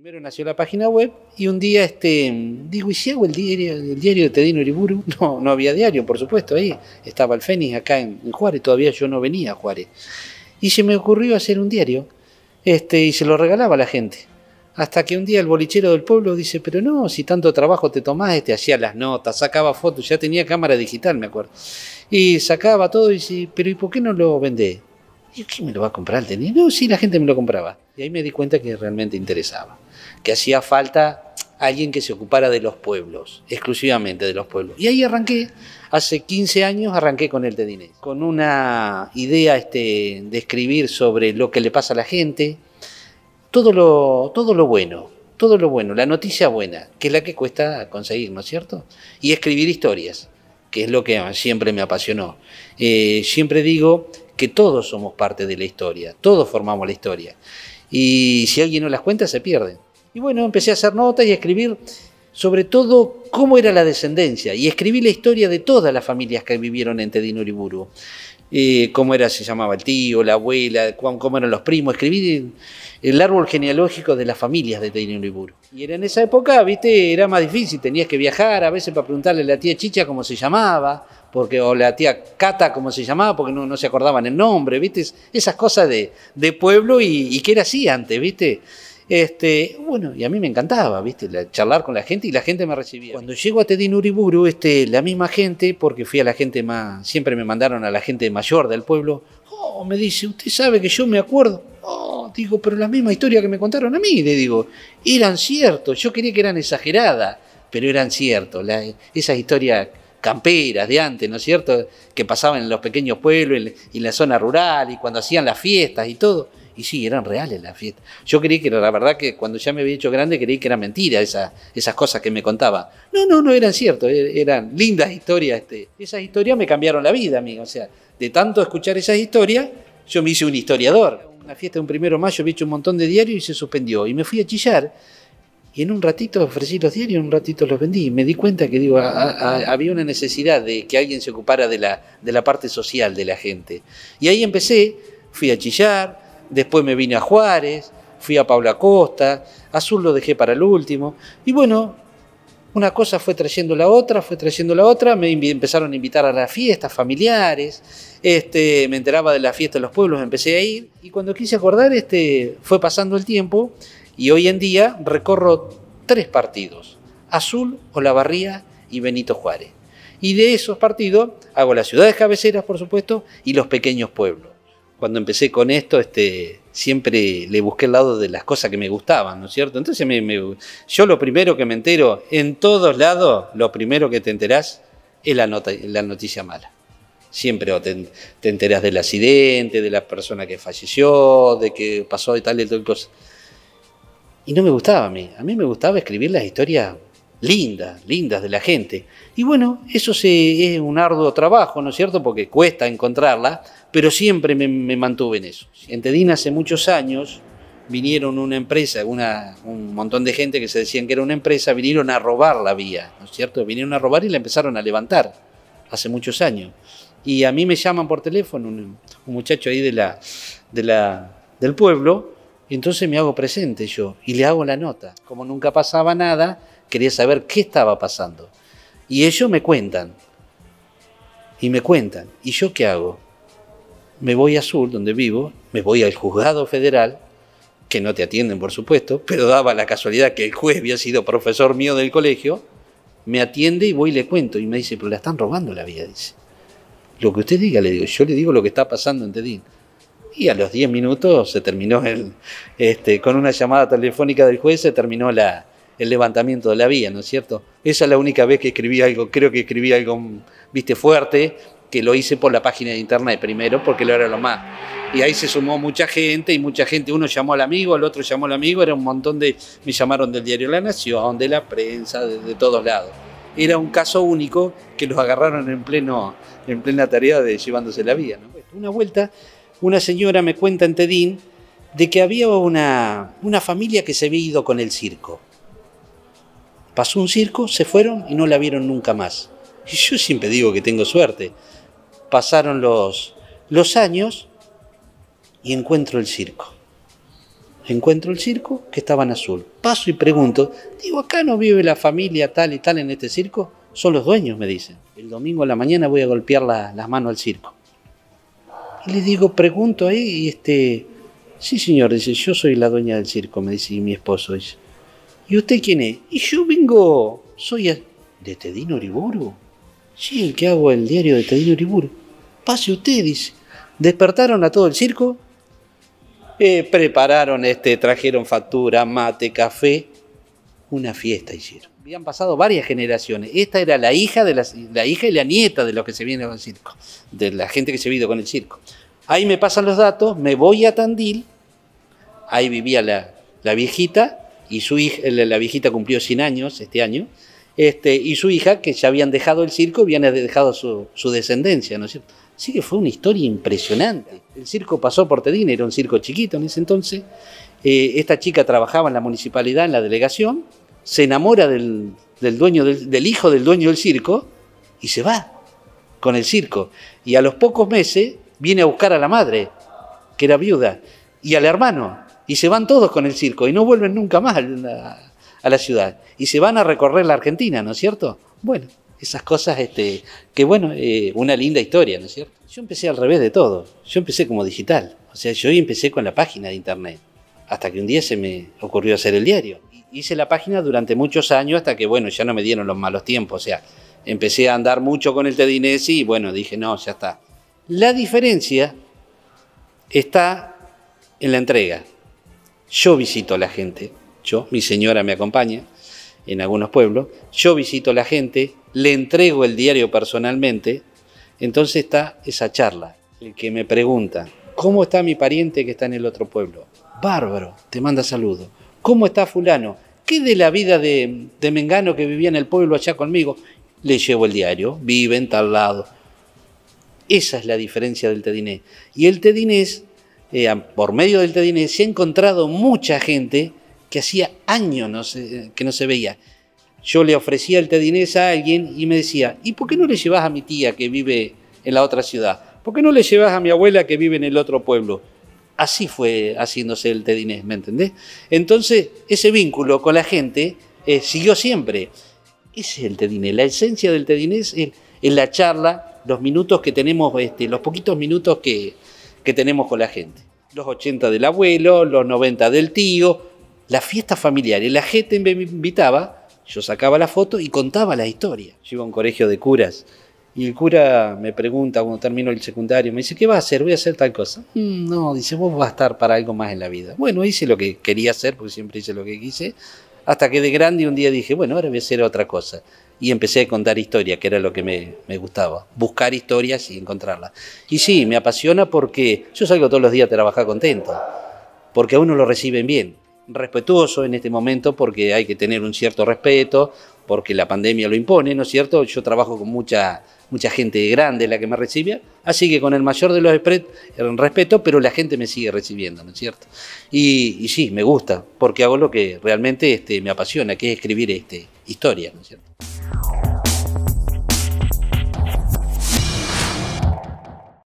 Primero nació la página web y un día este, digo, ¿y si hago el diario, el diario de Tedino Uriburu? No, no había diario, por supuesto, ahí estaba el Fénix acá en, en Juárez, todavía yo no venía a Juárez. Y se me ocurrió hacer un diario este, y se lo regalaba a la gente. Hasta que un día el bolichero del pueblo dice, pero no, si tanto trabajo te tomás, este hacía las notas, sacaba fotos, ya tenía cámara digital, me acuerdo. Y sacaba todo y dice, pero ¿y por qué no lo vendés? Y ¿quién me lo va a comprar? Tenía? No, sí, la gente me lo compraba. Y ahí me di cuenta que realmente interesaba, que hacía falta alguien que se ocupara de los pueblos, exclusivamente de los pueblos. Y ahí arranqué, hace 15 años arranqué con el Tedinés, con una idea este, de escribir sobre lo que le pasa a la gente, todo lo, todo lo bueno, todo lo bueno, la noticia buena, que es la que cuesta conseguir, ¿no es cierto? Y escribir historias, que es lo que siempre me apasionó. Eh, siempre digo que todos somos parte de la historia, todos formamos la historia. Y si alguien no las cuenta, se pierden. Y bueno, empecé a hacer notas y a escribir sobre todo cómo era la descendencia. Y escribí la historia de todas las familias que vivieron en Tedino Uriburu. Eh, cómo era, se llamaba el tío, la abuela, cómo eran los primos. Escribí el árbol genealógico de las familias de Tedino Uriburu. Y era en esa época, viste, era más difícil. Tenías que viajar a veces para preguntarle a la tía Chicha cómo se llamaba, porque, o la tía Cata cómo se llamaba, porque no, no se acordaban el nombre, viste. Esas cosas de, de pueblo y, y que era así antes, viste. Este, bueno, y a mí me encantaba, ¿viste? charlar con la gente y la gente me recibía. Cuando llego a Tedín Uriburu, este, la misma gente, porque fui a la gente más, siempre me mandaron a la gente mayor del pueblo, oh, me dice, usted sabe que yo me acuerdo. Oh, digo, pero la misma historia que me contaron a mí, le digo, eran ciertos, yo quería que eran exageradas, pero eran ciertos, esas historias camperas de antes, ¿no es cierto?, que pasaban en los pequeños pueblos y en la zona rural y cuando hacían las fiestas y todo y sí, eran reales las fiestas. Yo creí que la verdad que cuando ya me había hecho grande creí que era mentira esa, esas cosas que me contaba. No, no, no eran ciertas, e-, eran lindas historias. Este. Esas historias me cambiaron la vida, amigo. O sea, de tanto escuchar esas historias, yo me hice un historiador. Una fiesta de un primero de mayo, había hecho un montón de diarios y se suspendió. Y me fui a chillar. Y en un ratito ofrecí los diarios, en un ratito los vendí. Me di cuenta que digo, había una necesidad de que alguien se ocupara de la, de la parte social de la gente. Y ahí empecé, fui a chillar, después me vine a Juárez, fui a Paula Costa, Azul lo dejé para el último, y bueno, una cosa fue trayendo la otra, fue trayendo la otra, me empezaron a invitar a las fiestas familiares, este, me enteraba de la fiesta de los pueblos, empecé a ir, y cuando quise acordar, este, fue pasando el tiempo, y hoy en día recorro tres partidos, Azul, Olavarría y Benito Juárez. Y de esos partidos hago las ciudades cabeceras, por supuesto, y los pequeños pueblos cuando empecé con esto, este, siempre le busqué el lado de las cosas que me gustaban, ¿no es cierto? Entonces yo lo primero que me entero, en todos lados, lo primero que te enterás es la, la noticia mala. Siempre te, te, enterás del accidente, de la persona que falleció, de que pasó y tal y tal cosa. Y no me gustaba a mí. A mí me gustaba escribir las historias lindas, lindas de la gente. Y bueno, eso se, es un arduo trabajo, ¿no es cierto? Porque cuesta encontrarla, pero siempre me, mantuve en eso. En Tedín hace muchos años vinieron una empresa, un montón de gente que se decían que era una empresa, vinieron a robar la vía, ¿no es cierto? Vinieron a robar y la empezaron a levantar hace muchos años. Y a mí me llaman por teléfono un, muchacho ahí de la, de la, del pueblo, y entonces me hago presente yo y le hago la nota. Como nunca pasaba nada, quería saber qué estaba pasando. Y ellos me cuentan, y me cuentan, ¿y yo qué hago? Me voy a Sur, donde vivo, me voy al juzgado federal, que no te atienden, por supuesto, pero daba la casualidad que el juez había sido profesor mío del colegio, me atiende y voy y le cuento, y me dice, pero la están robando la vida, dice. Lo que usted diga, le digo, yo le digo lo que está pasando en Tedín. Y a los 10 minutos se terminó el, este, con una llamada telefónica del juez, se terminó el levantamiento de la vía, ¿no es cierto? Esa es la única vez que escribí algo, creo que escribí algo, viste, fuerte, que lo hice por la página de internet primero, porque lo era lo más. Y ahí se sumó mucha gente y mucha gente, uno llamó al amigo, el otro llamó al amigo, era un montón de, me llamaron del diario La Nación, de la prensa, de, todos lados. Era un caso único que los agarraron en, pleno, en plena tarea de llevándose la vía. Una vuelta, una señora me cuenta en Tedín de que había una, una familia que se había ido con el circo. Pasó un circo, se fueron y no la vieron nunca más. Y yo siempre digo que tengo suerte pasaron los, los años y encuentro el circo. encuentro el circo que estaba en azul. Paso y pregunto, digo, ¿acá no vive la familia tal y tal en este circo? Son los dueños, me dicen. El domingo a la mañana voy a golpear las manos al circo. Y le digo, pregunto ahí, y este, sí señor, dice, yo soy la dueña del circo, me dice, y mi esposo dice. ¿Y usted quién es? Y yo vengo, soy de Tedino Uriburu. Sí, el que hago el diario de Tedino Uriburu. Pase usted, dice. Despertaron a todo el circo eh, prepararon, este, trajeron factura, mate, café, una fiesta hicieron. Habían pasado varias generaciones. Esta era la hija, de la, hija y la nieta de los que se vienen con el circo, de la gente que se vino con el circo. Ahí me pasan los datos, me voy a Tandil, ahí vivía la, viejita, y su hija, la viejita cumplió 100 años este año, este, y su hija, que ya habían dejado el circo, habían dejado su, su descendencia, ¿no es cierto? Sí que fue una historia impresionante. El circo pasó por Tedín, era un circo chiquito en ese entonces. Eh, esta chica trabajaba en la municipalidad, en la delegación, se enamora del, dueño del, hijo del dueño del circo y se va con el circo. Y a los pocos meses viene a buscar a la madre, que era viuda, y al hermano, y se van todos con el circo y no vuelven nunca más a la ciudad. Y se van a recorrer la Argentina, ¿no es cierto? Bueno, esas cosas, este, que bueno, eh, una linda historia, ¿no es cierto? Yo empecé al revés de todo, yo empecé como digital, o sea, yo empecé con la página de internet, hasta que un día se me ocurrió hacer el diario. Hice la página durante muchos años hasta que, bueno, ya no me dieron los malos tiempos, o sea, empecé a andar mucho con el Tedinesi y bueno, dije, no, ya está. La diferencia está en la entrega. Yo visito a la gente, yo, mi señora me acompaña en algunos pueblos, yo visito a la gente, le entrego el diario personalmente, entonces está esa charla. El que me pregunta, ¿cómo está mi pariente que está en el otro pueblo? Bárbaro, te manda saludos. ¿Cómo está fulano? ¿Qué de la vida de, Mengano que vivía en el pueblo allá conmigo? Le llevo el diario, vive en tal lado. Esa es la diferencia del Tedinés. Y el Tedinés, eh, por medio del Tedinés, se ha encontrado mucha gente que hacía años que no se veía yo le ofrecía el tedinés a alguien y me decía, ¿y por qué no le llevas a mi tía que vive en la otra ciudad? ¿Por qué no le llevas a mi abuela que vive en el otro pueblo? Así fue haciéndose el tedinés, ¿me entendés? Entonces, ese vínculo con la gente eh, siguió siempre. Ese es el tedinés. La esencia del tedinés es, la charla, los minutos que tenemos, este, los poquitos minutos que, que tenemos con la gente. Los 80 del abuelo, los 90 del tío, la fiesta familiar. Y la gente me invitaba yo sacaba la foto y contaba la historia. Yo iba a un colegio de curas y el cura me pregunta cuando termino el secundario, me dice, ¿qué vas a hacer? Voy a hacer tal cosa. Mm, no, dice, vos vas a estar para algo más en la vida. Bueno, hice lo que quería hacer, porque siempre hice lo que quise, hasta que de grande un día dije, bueno, ahora voy a hacer otra cosa. Y empecé a contar historias, que era lo que me, me gustaba, buscar historias y encontrarlas. Y sí, me apasiona porque yo salgo todos los días a trabajar contento, porque a uno lo reciben bien respetuoso en este momento porque hay que tener un cierto respeto, porque la pandemia lo impone, ¿no es cierto? Yo trabajo con mucha, mucha gente grande la que me recibe, así que con el mayor de los respeto, pero la gente me sigue recibiendo, ¿no es cierto? Y, sí, me gusta, porque hago lo que realmente este, me apasiona, que es escribir este, historia, ¿no es cierto?